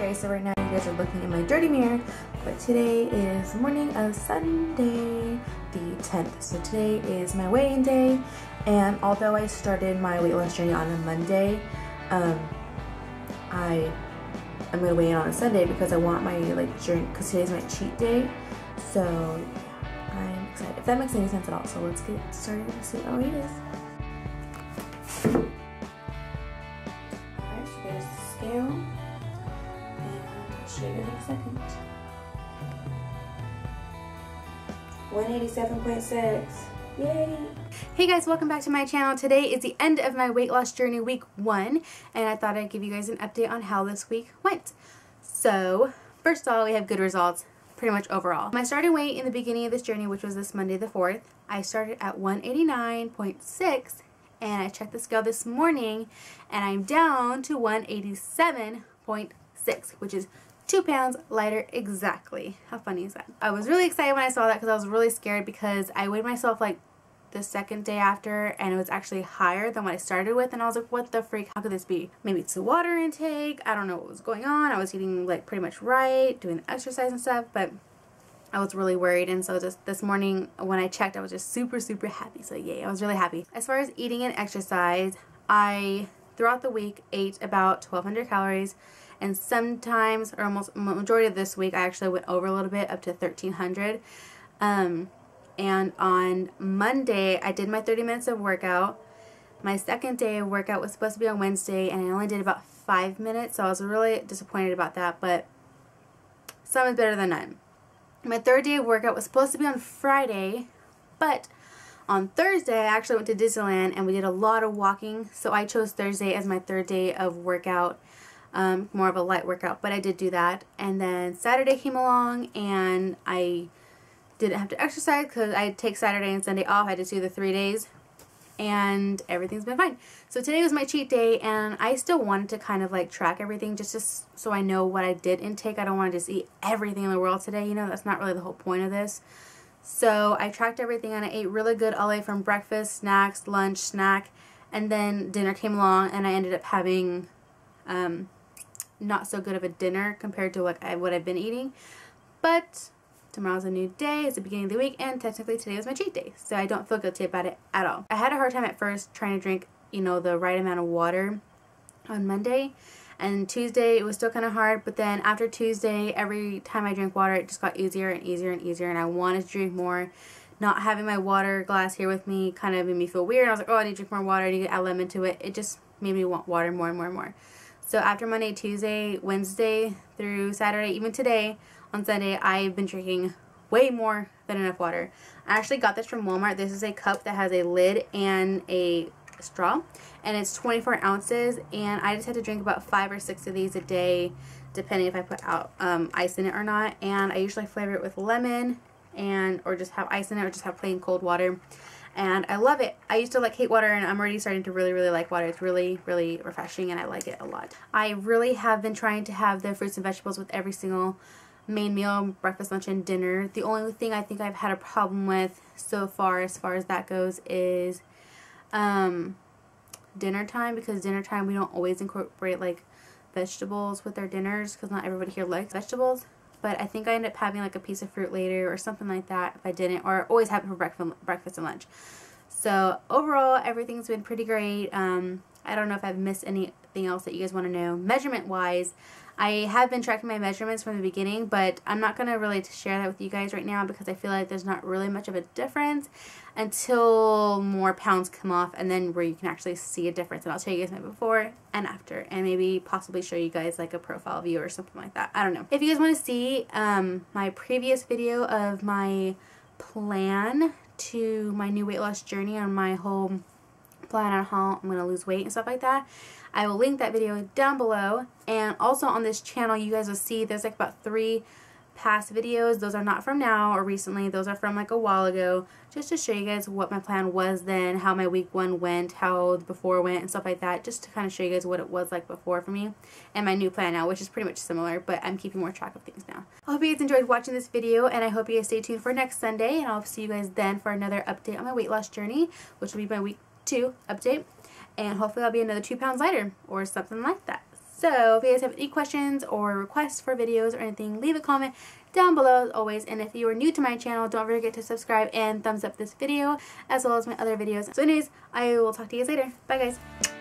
Okay, so right now you guys are looking in my dirty mirror, but today is morning of Sunday the 10th. So today is my weigh-in day, and although I started my weight loss journey on a Monday, um, I I'm gonna weigh in on a Sunday because I want my like journey because today's my cheat day. So I'm excited. If that makes any sense at all. So let's get started and see how it is. Second. 187.6. Yay! Hey guys, welcome back to my channel. Today is the end of my weight loss journey week one, and I thought I'd give you guys an update on how this week went. So, first of all, we have good results pretty much overall. My starting weight in the beginning of this journey, which was this Monday the 4th, I started at 189.6 and I checked the scale this morning and I'm down to 187.6, which is two pounds lighter. Exactly. How funny is that? I was really excited when I saw that because I was really scared because I weighed myself like the second day after and it was actually higher than what I started with and I was like what the freak? How could this be? Maybe it's the water intake. I don't know what was going on. I was eating like pretty much right doing the exercise and stuff but I was really worried and so just this morning when I checked I was just super super happy. So yay I was really happy. As far as eating and exercise I throughout the week ate about 1200 calories and sometimes or almost majority of this week I actually went over a little bit up to 1300 um, and on Monday I did my 30 minutes of workout. My second day of workout was supposed to be on Wednesday and I only did about 5 minutes so I was really disappointed about that but some is better than none. My third day of workout was supposed to be on Friday but on Thursday I actually went to Disneyland and we did a lot of walking so I chose Thursday as my third day of workout. Um, more of a light workout but I did do that and then Saturday came along and I didn't have to exercise because I take Saturday and Sunday off. I just do the three days and everything's been fine. So today was my cheat day and I still wanted to kind of like track everything just, just so I know what I did intake. I don't want to just eat everything in the world today. You know, that's not really the whole point of this. So I tracked everything and I ate really good all the way from breakfast, snacks, lunch, snack, and then dinner came along and I ended up having um, not so good of a dinner compared to what, I, what I've been eating. But Tomorrow's a new day, it's the beginning of the week, and technically today was my cheat day, so I don't feel guilty about it at all. I had a hard time at first trying to drink, you know, the right amount of water on Monday, and Tuesday it was still kind of hard, but then after Tuesday, every time I drank water, it just got easier and easier and easier, and I wanted to drink more. Not having my water glass here with me kind of made me feel weird. I was like, oh, I need to drink more water, I need to add lemon to it. It just made me want water more and more and more. So after Monday, Tuesday, Wednesday through Saturday, even today, on Sunday, I've been drinking way more than enough water. I actually got this from Walmart. This is a cup that has a lid and a straw and it's 24 ounces and I just had to drink about five or six of these a day depending if I put out um, ice in it or not and I usually flavor it with lemon and or just have ice in it or just have plain cold water and I love it. I used to like hate water and I'm already starting to really really like water. It's really really refreshing and I like it a lot. I really have been trying to have the fruits and vegetables with every single main meal, breakfast, lunch, and dinner. The only thing I think I've had a problem with so far as far as that goes is um, dinner time because dinner time we don't always incorporate like vegetables with our dinners because not everybody here likes vegetables. But I think I end up having like a piece of fruit later or something like that if I didn't or always have it for breakfast, breakfast and lunch. So overall everything's been pretty great. Um, I don't know if I've missed anything else that you guys want to know. Measurement wise, I have been tracking my measurements from the beginning, but I'm not going to really share that with you guys right now because I feel like there's not really much of a difference until more pounds come off and then where you can actually see a difference. And I'll show you guys my before and after and maybe possibly show you guys like a profile view or something like that. I don't know. If you guys want to see um, my previous video of my plan to my new weight loss journey on my whole plan on how I'm going to lose weight and stuff like that, I will link that video down below. And also on this channel, you guys will see there's like about three past videos. Those are not from now or recently. Those are from like a while ago. Just to show you guys what my plan was then, how my week one went, how the before went, and stuff like that. Just to kind of show you guys what it was like before for me. And my new plan now, which is pretty much similar, but I'm keeping more track of things now. I hope you guys enjoyed watching this video, and I hope you guys stay tuned for next Sunday. And I'll see you guys then for another update on my weight loss journey, which will be my week two update and hopefully I'll be another two pounds lighter or something like that. So if you guys have any questions or requests for videos or anything, leave a comment down below as always. And if you are new to my channel, don't forget to subscribe and thumbs up this video as well as my other videos. So anyways, I will talk to you guys later. Bye guys.